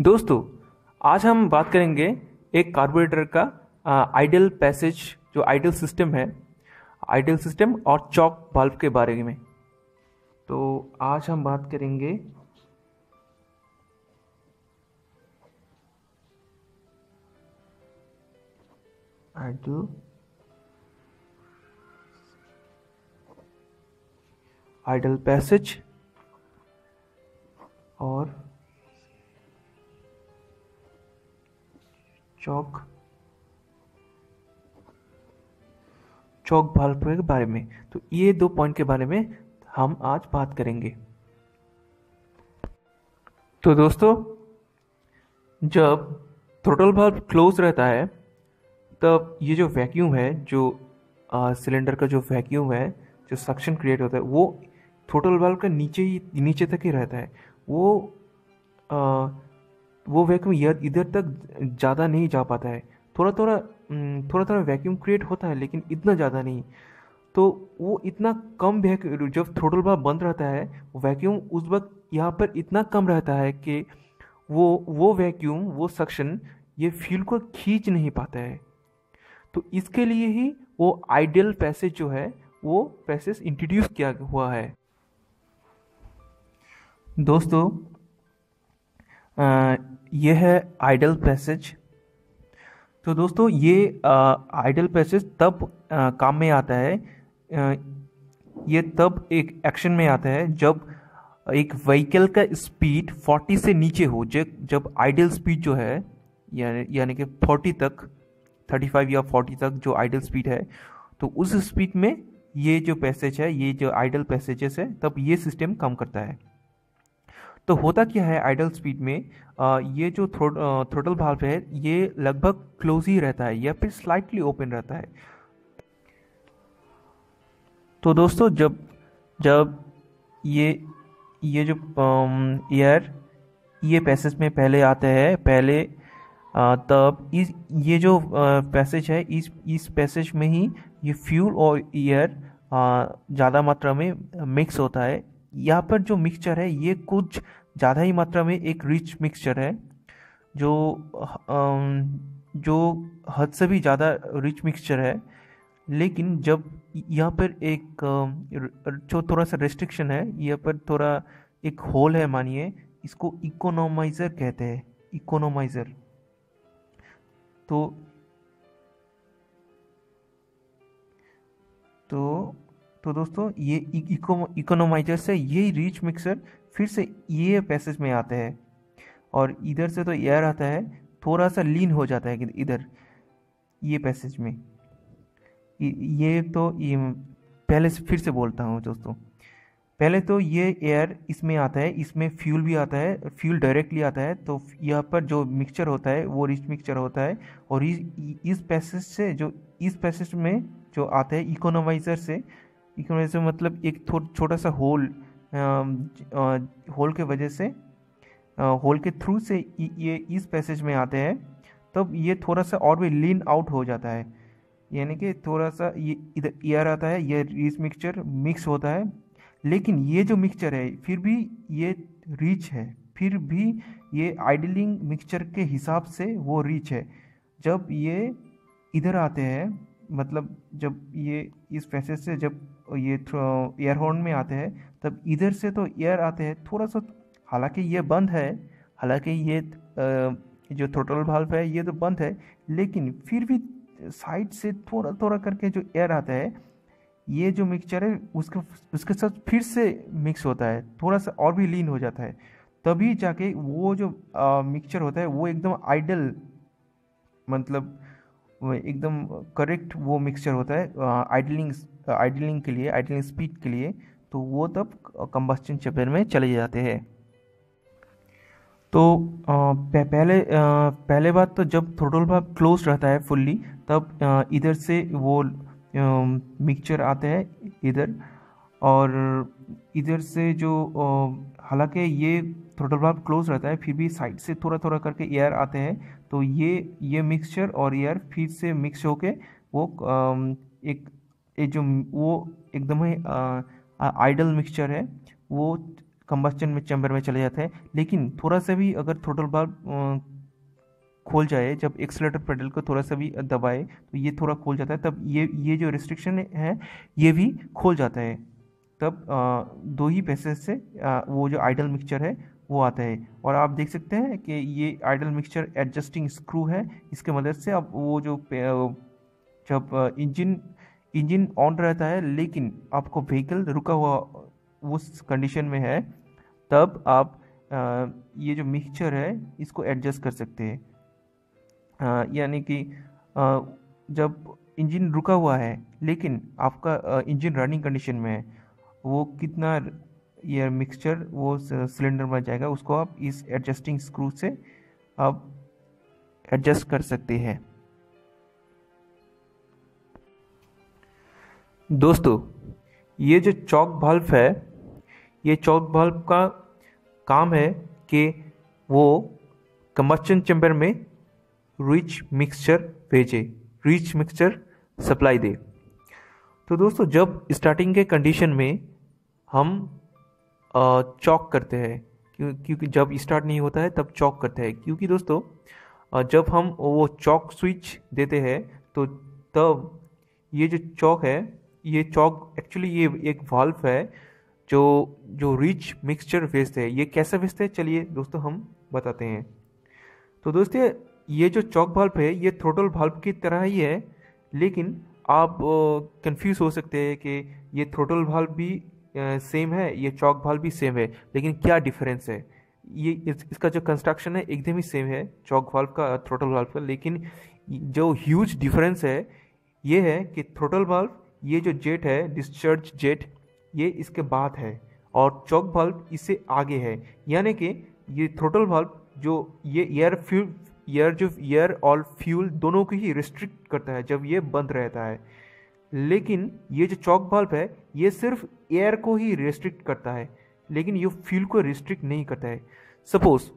दोस्तों, आज हम बात करेंगे एक कार्बोरेटर का आइडियल पैसेज जो आइडियल सिस्टम है आइडियल सिस्टम और चौक बल्ब के बारे में। तो आज हम बात करेंगे ideal idle passage choke. Choke Bhalpur के बारे में। तो ये दो पॉइंट के बारे में हम आज बात करेंगे। तो दोस्तों, जब थ्रोटल भाल्व क्लोज रहता है, तब ये जो वैक्यूम है, जो सिलेंडर का जो वैक्यूम है, जो सक्शन क्रिएट होता है, वो थ्रोटल वाल्व का नीचे ही, नीचे तक ही रहता है। वो वो वैक्यूम इधर तक ज़्यादा नहीं जा पाता है। थोड़ा थोड़ा थोड़ा थोड़ा वैक्यूम क्रिएट होता है, लेकिन इतना ज़्यादा नहीं। तो वो इतना कम वैक्यूम जब थ्रोटल वाल्व बंद रहता है वैक्यूम उस वक्त यहाँ पर इतना कम रहता है कि वो वो वैक्यूम वो सक्शन ये फ्यूल को खींच नहीं पाता है। तो इसके लिए ही वो आइडियल पैसेज जो है, वो पैसेज इंट्रोड्यूस किया हुआ है। दोस्तों यह है आइडल पैसेज। तो दोस्तों ये आइडल पैसेज तब आ, काम में आता है आ, ये तब एक एक्शन में आता है जब एक व्हीकल का स्पीड 40 से नीचे हो जब जब आइडल स्पीड जो है यानी यानी कि 40 तक 35 या 40 तक जो आइडल स्पीड है तो उस स्पीड में ये जो पैसेज है ये जो आइडल पैसेजेस है तब ये सिस्टम काम करता है। तो होता क्या है आइडल स्पीड में? ये जो थ्रोटल भाल्व है ये लगभग क्लोज ही रहता है या फिर स्लाइटली ओपन रहता है। तो दोस्तों जब जब ये ये जो एयर ये पैसेज में पहले आते हैं पहले आ, तब इस ये जो पैसेज है इस इस पैसेज में ही ये फ्यूल और एयर ज़्यादा मात्रा में मिक्स होता है। यहाँ पर जो मिक्सचर है, ये कुछ ज़्यादा ही मात्रा में एक रिच मिक्सचर है, जो जो हद से भी ज़्यादा रिच मिक्सचर है। लेकिन जब यहाँ पर एक जो थोड़ा सा रेस्ट्रिक्शन है, यहाँ पर थोड़ा एक होल है मानिए, इसको इकोनोमाइज़र कहते हैं इकोनोमाइज़र तो तो तो दोस्तों, ये इकोनोमाइजर से यही रिच मिक्सर फिर से ये पैसेज में आते हैं। और इधर से तो एयर आता है, थोड़ा सा लीन हो जाता है इधर, ये पैसेज में। ये तो ये पहले से फिर से बोलता हूँ दोस्तों। पहले तो ये एयर इसमें आता है, इसमें फ्यूल भी आता है फ्यूल डायरेक्टली आता है तो यहाँ पर जो मिक्सचर होता है, वो रिच मिक्सचर होता है। और इस इस पैसेज से जो, इस पैसेज में जो आता है इकोनोमाइज़र से इकोनोमाइज़र मतलब एक छोटा सा होल होल के वजह से होल के थ्रू से ये इस पैसेज में आते हैं, तब ये थोड़ा सा और भी लीन आउट हो जाता है। यानी कि थोड़ा सा ये इधर एयर आता है, ये इस मिक्सचर मिक्स होता है, लेकिन ये जो मिक्सचर है, फिर भी ये रिच है, फिर भी ये आइडलिंग मिक्सचर के हिसाब से वो रिच है। जब ये इधर आते हैं मतलब जब ये इस पैसेज से जब ये एयर हॉर्न में आते हैं, तब इधर से तो एयर आते हैं। थोड़ा सा, हालाँकि ये बंद है, हालाँकि ये जो थ्रोटल भाल्व है, ये तो बंद है, लेकिन फिर भी साइड से थोड़ा थोड़ा करके जो एयर आता है, ये जो मिक्सचर है, उसके उसके साथ फिर से मिक्स होता है। थोड़ा सा और भी लीन हो जाता है। तभी जाके वो जो मिक्सचर होता है, वो एकदम आइडल मतलब एकदम करेक्ट वो मिक्सचर होता है आइडलिंग आइडलिंग के लिए आइडलिंग स्पीड के लिए तो वो तब कंबस्टन चैम्बर में चले जाते हैं। तो पहले पहले बात तो जब थ्रोटल भाग क्लोज रहता है फुल्ली तब इधर से वो मिक्सचर आते हैं इधर, और इधर से जो हालाँकि ये थ्रोटल भाग क्लोज रहता है फिर भी साइड से थोड़ा थोड़ा करके एयर आते हैं तो ये ये मिक्सचर और एयर फिर से मिक्स होके वो एक ये जो वो एकदम ही आइडल मिक्सचर है वो कंबस्टन में चैम्बर में चले जाते हैं। लेकिन थोड़ा सा भी अगर थ्रोटल बाल्ब खोल जाए जब एक्सलेटर पेडल को थोड़ा सा भी दबाए तो ये थोड़ा खोल जाता है तब ये ये जो रिस्ट्रिक्शन है ये भी खोल जाता है। तब आ, दो ही पैसेज से आ, वो जो आइडल मिक्सचर है वो आता है। और आप देख सकते हैं कि ये आइडल मिक्सचर एडजस्टिंग स्क्रू है। इसके मदद से अब वो जो जब इंजन इंजन ऑन रहता है, लेकिन आपको व्हीकल रुका हुआ उस कंडीशन में है, तब आप ये जो मिक्सचर है, इसको एडजस्ट कर सकते हैं। यानी कि जब इंजन रुका हुआ है, लेकिन आपका इंजन रनिंग कंडीशन में है, वो कितना ये मिक्सचर वो सिलेंडर में जाएगा। उसको आप इस एडजस्टिंग स्क्रू से आप एडजस्ट कर सकते हैं। दोस्तों, ये जो चौक बल्ब है, ये चौक बल्ब का काम है कि वो कम्बस्चन चैम्बर में रिच मिक्सचर भेजे रिच मिक्सचर सप्लाई दे। तो दोस्तों, जब स्टार्टिंग के कंडीशन में हम चौक करते हैं। क्योंकि जब स्टार्ट नहीं होता है, तब चौक करते हैं। क्योंकि दोस्तों जब हम वो चौक स्विच देते हैं तो तब ये जो चौक है, ये चौक एक्चुअली ये एक वाल्व है, जो जो रिच मिक्सचर भेजते हैं। ये कैसे भेजते हैं? चलिए दोस्तों हम बताते हैं। तो दोस्तों, ये जो चौक वाल्व है, ये थ्रोटल वाल्व की तरह ही है, लेकिन आप कंफ्यूज हो सकते हैं कि ये थ्रोटल वाल्व भी सेम है ये चौक वाल्व भी सेम है लेकिन क्या डिफरेंस है? ये इस, इसका जो कंस्ट्रक्शन है एकदम ही सेम है चौक वाल्व का थ्रोटल वाल्व का लेकिन जो ह्यूज डिफरेंस है ये है कि थ्रोटल वाल्व ये जो जेट है डिस्चार्ज जेट ये इसके बाद है और चौक बल्ब इससे आगे है। यानी कि ये थ्रोटल बल्ब जो ये एयर फ्यूल एयर जो एयर और फ्यूल दोनों को ही रिस्ट्रिक्ट करता है जब ये बंद रहता है। लेकिन ये जो चौक बल्ब है, ये सिर्फ़ एयर को ही रिस्ट्रिक्ट करता है, लेकिन ये फ्यूल को रिस्ट्रिक्ट नहीं करता है। सपोज़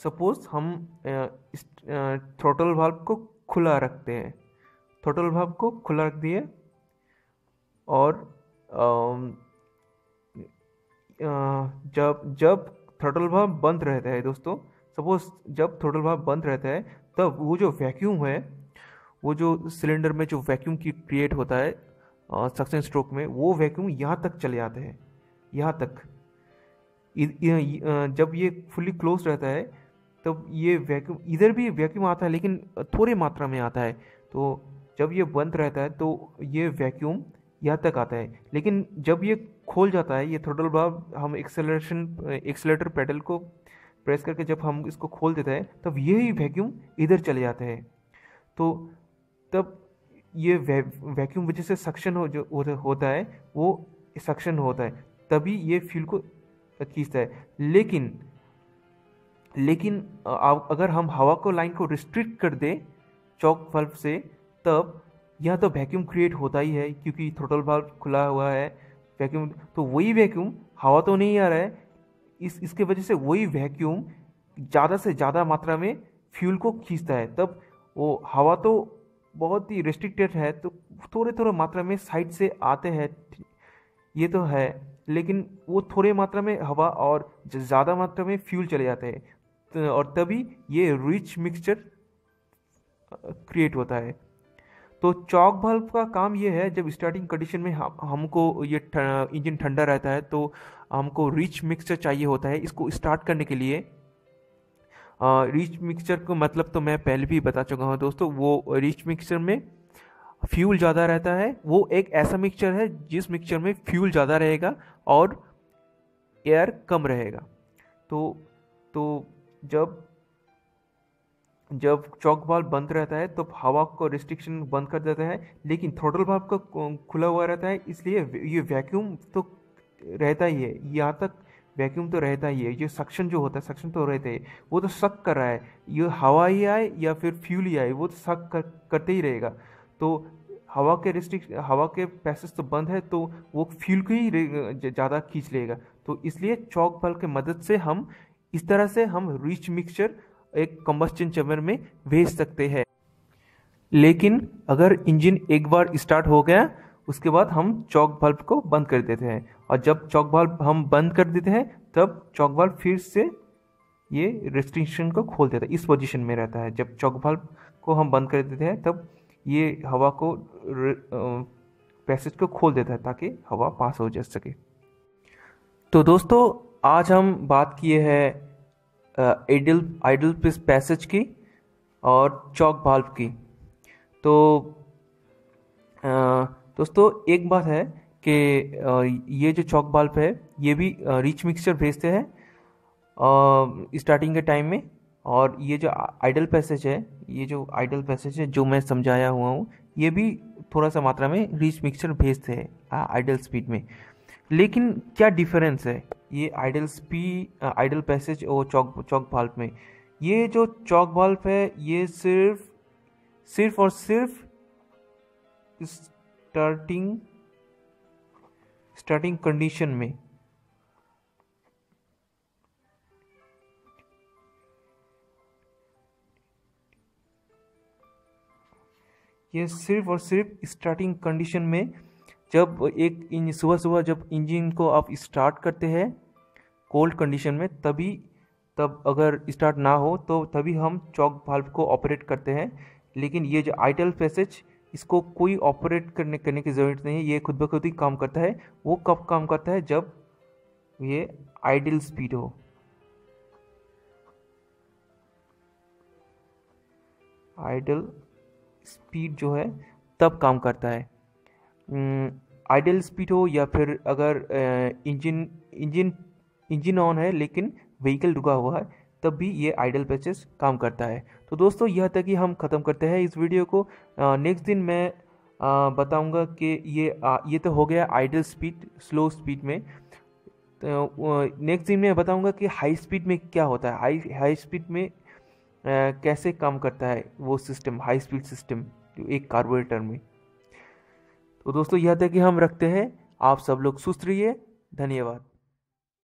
सपोज़ हम थ्रोटल बल्ब को खुला रखते हैं। थ्रोटल बल्ब को खुला रख दिए और जब जब थ्रोटल भाव बंद रहता है दोस्तों सपोज़ जब थ्रोटल भाव बंद रहता है, तब वो जो वैक्यूम है वो जो सिलेंडर में जो वैक्यूम की क्रिएट होता है सक्शन स्ट्रोक में, वो वैक्यूम यहाँ तक चले आते हैं, यहाँ तक। जब ये फुली क्लोज रहता है, तब ये वैक्यूम इधर भी वैक्यूम आता है, लेकिन थोड़े मात्रा में आता है। तो जब ये बंद रहता है तो ये वैक्यूम यहाँ तक आता है। लेकिन जब ये खोल जाता है, ये थ्रोटल बाब हम एक्सेलरेशन एक्सेलेटर पेडल को प्रेस करके जब हम इसको खोल देते हैं, तब यही वैक्यूम इधर चले जाते हैं। तो तब ये वैक्यूम वजह से सक्शन हो जो होता है, वो सक्शन होता है, तभी ये फ्यूल को खींचता है। लेकिन लेकिन अगर हम हवा को लाइन को रिस्ट्रिक्ट कर दें, चौक बल्ब से, तब यह तो वैक्यूम क्रिएट होता ही है, क्योंकि थ्रोटल बल्ब खुला हुआ है वैक्यूम तो वही वैक्यूम हवा तो नहीं आ रहा है, इस, इसके वजह से वही वैक्यूम ज़्यादा से ज़्यादा मात्रा में फ्यूल को खींचता है। तब वो हवा तो बहुत ही रिस्ट्रिक्टेड है तो थोड़े थोड़े मात्रा में साइड से आते हैं, ये तो है, लेकिन वो थोड़े मात्रा में हवा और ज़्यादा मात्रा में फ्यूल चले जाते हैं तो और तभी ये रिच मिक्सचर क्रिएट होता है। तो चौक बल्ब का काम ये है, जब स्टार्टिंग कंडीशन में हम, हमको ये इंजन ठंडा रहता है तो हमको रिच मिक्सचर चाहिए होता है, इसको स्टार्ट करने के लिए। रिच मिक्सचर को मतलब तो मैं पहले भी बता चुका हूँ दोस्तों, वो रिच मिक्सचर में फ्यूल ज़्यादा रहता है, वो एक ऐसा मिक्सचर है जिस मिक्सचर में फ्यूल ज़्यादा रहेगा और एयर कम रहेगा। तो तो जब जब चौक बाल बंद रहता है तो हवा को रिस्ट्रिक्शन बंद कर देता है, लेकिन थ्रोटल वाल्व का खुला हुआ रहता है, इसलिए ये वैक्यूम तो रहता ही है, यहाँ तक वैक्यूम तो रहता ही है ये सक्शन जो होता है सक्शन तो रहता है वो तो सक कर रहा है। ये हवा ही आए या फिर फ्यूल ही आए वो तो सक कर, करते ही रहेगा। तो हवा के रिस्ट्रिक्ट हवा के पैसेज तो बंद है तो वो फ्यूल को ही ज़्यादा खींच लेगा। तो इसलिए चौक बल के मदद से हम इस तरह से हम रिच मिक्सचर एक कम्बस्टन चैम्बर में भेज सकते हैं। लेकिन अगर इंजन एक बार स्टार्ट हो गया उसके बाद हम चौक बल्ब को बंद कर देते हैं। और जब चौक बल्ब हम बंद कर देते हैं, तब चौक बल्ब फिर से ये रेस्ट्रिक्शन को खोल देता है। इस पोजीशन में रहता है। जब चौक बल्ब को हम बंद कर देते हैं, तब ये हवा को पैसेज को खोल देता है ताकि हवा पास हो जा सके। तो दोस्तों, आज हम बात किए हैं आइडल आइडल पैसेज की और चौक बाल्ब की। तो दोस्तों, एक बात है कि ये जो चौक बाल्ब है, ये भी रिच मिक्सचर भेजते हैं स्टार्टिंग के टाइम में। और ये जो आइडल पैसेज है, ये जो आइडल पैसेज है, जो मैं समझाया हुआ हूँ, ये भी थोड़ा सा मात्रा में रिच मिक्सचर भेजते हैं आइडल स्पीड में। लेकिन क्या डिफरेंस है ये आइडल स्पीड आइडल पैसेज और चौक चौक बाल्ब में? ये जो चौक बाल्ब है, ये सिर्फ़ सिर्फ़ और सिर्फ़ स्टार्टिंग स्टार्टिंग कंडीशन में। ये सिर्फ़ और सिर्फ़ स्टार्टिंग कंडीशन में जब एक सुबह सुबह जब इंजन को आप स्टार्ट करते हैं कोल्ड कंडीशन में, तभी, तब अगर स्टार्ट ना हो तो तभी हम चौक भाल्व को ऑपरेट करते हैं। लेकिन ये जो आइडल पैसेज इसको कोई ऑपरेट करने करने की ज़रूरत नहीं है। ये खुद ब खुद ही काम करता है। वो कब काम करता है? जब ये आइडल स्पीड हो। आइडल स्पीड जो है, तब काम करता है। आइडल स्पीड हो या फिर अगर इंजन इंजन इंजन ऑन है, लेकिन व्हीकल रुका हुआ है तब भी ये आइडल पैचेस काम करता है। तो दोस्तों यह तक ही हम ख़त्म करते हैं इस वीडियो को। नेक्स्ट दिन मैं बताऊँगा कि ये आ, ये तो हो गया आइडल स्पीड स्लो स्पीड में। तो नेक्स्ट दिन मैं बताऊँगा कि हाई स्पीड में क्या होता है। हाई हाई स्पीड में आ, कैसे काम करता है वो सिस्टम हाई स्पीड सिस्टम एक कार्बोरेटर में। तो दोस्तों यह तक कि हम रखते हैं। आप सब लोग सुस्त रहिए। धन्यवाद।